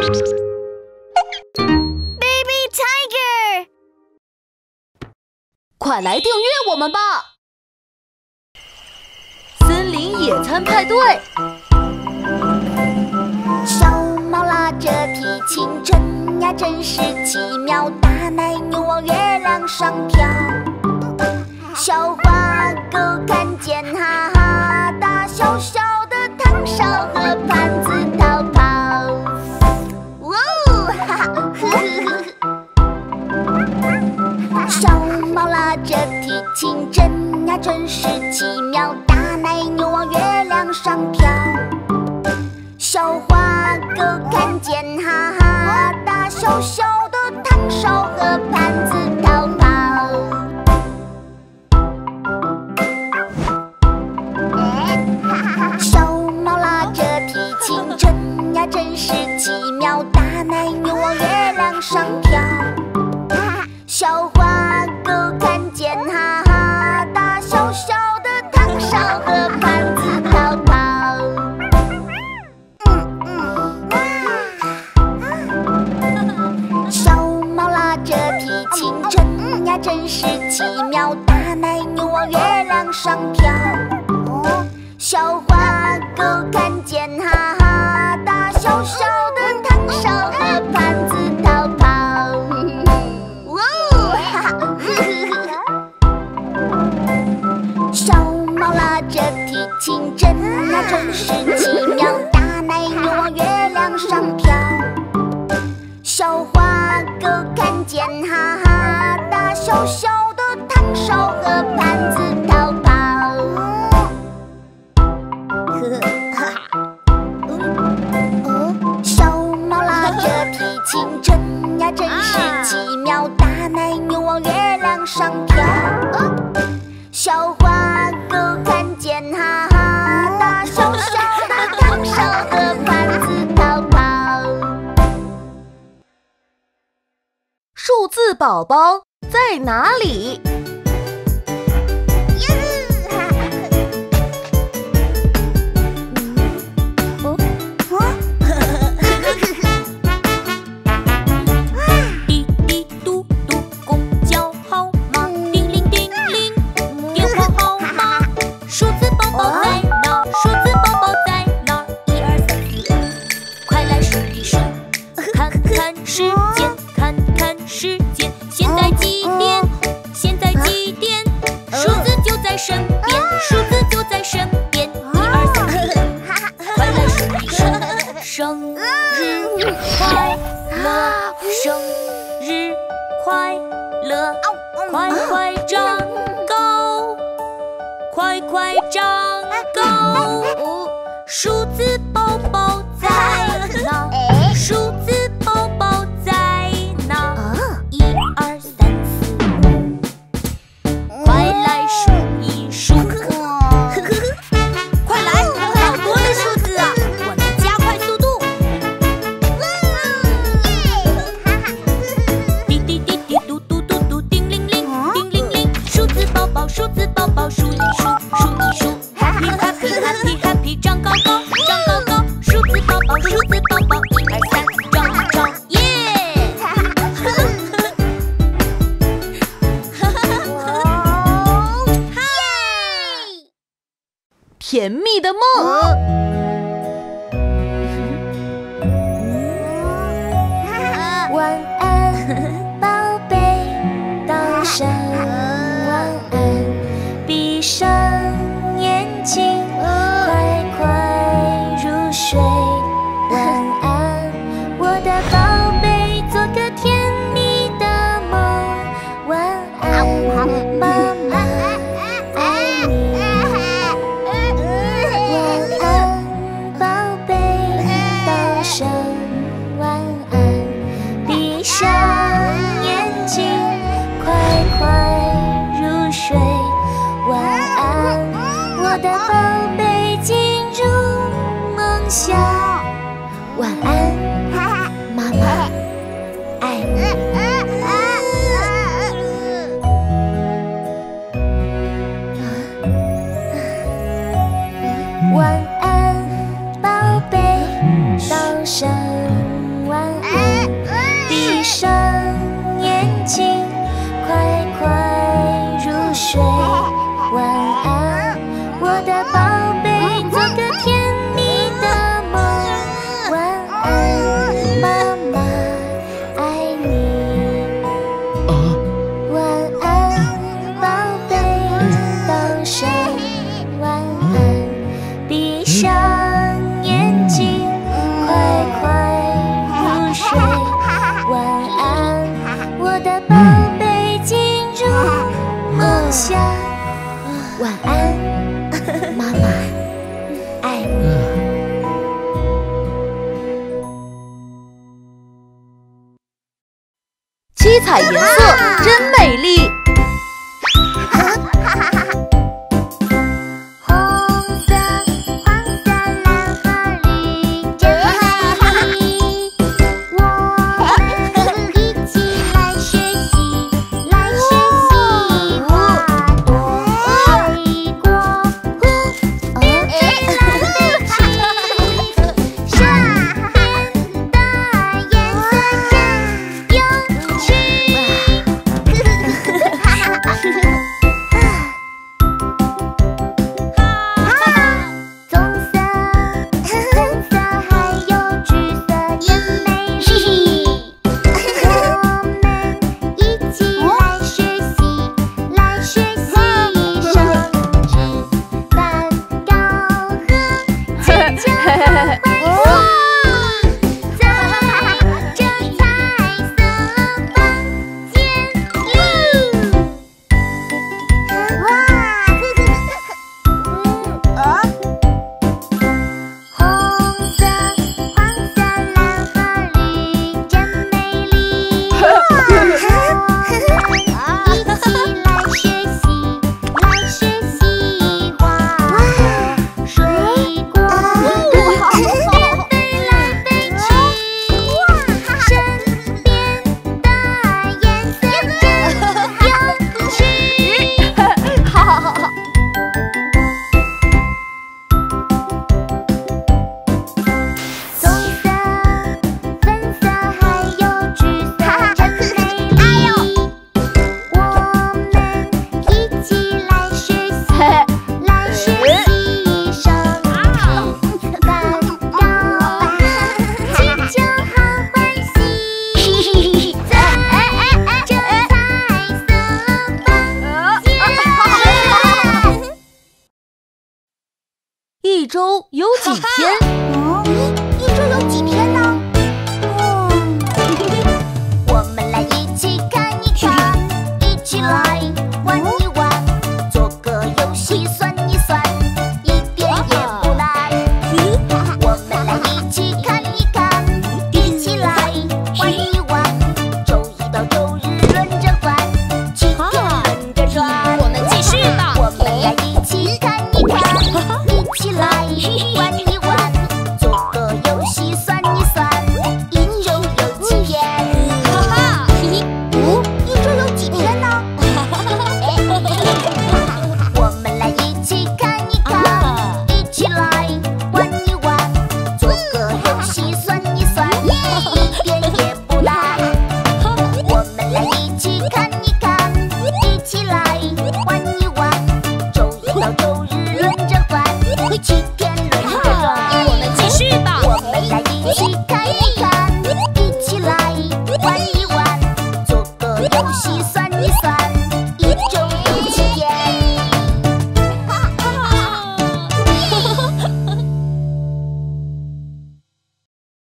Baby Tiger，快来订阅我们吧！森林野餐派对，小猫拉着提琴，真呀真是奇妙，大奶牛往月亮上跳，小花狗看见哈哈大小小的汤勺和盘子小猫拉着提琴，真呀真是奇妙，大奶牛往月亮上跳。小花狗看见哈哈大小小的汤勺和盘子狗看见哈哈大小小的汤勺和盘子逃跑。哇哦哈哈呵呵呵小猫拉着提琴，真呀真是奇妙，大奶牛往月亮上跳。小花狗看见哈哈大小小的汤勺和盘子着提琴，真呀真是奇妙，大奶牛往月亮上跳。小花狗看见哈哈大小小的汤勺和盘子逃跑。数字宝宝在哪里？身边，数字就在身边。一二三快乐数一数，生日快乐，生日快乐，快快长高，快快长高。甜蜜的梦。晚安，宝我的宝贝进入梦乡。晚安妈妈。爱你。晚安宝贝进入梦乡，晚安，妈妈，爱你。七彩颜色真美丽。周有几天？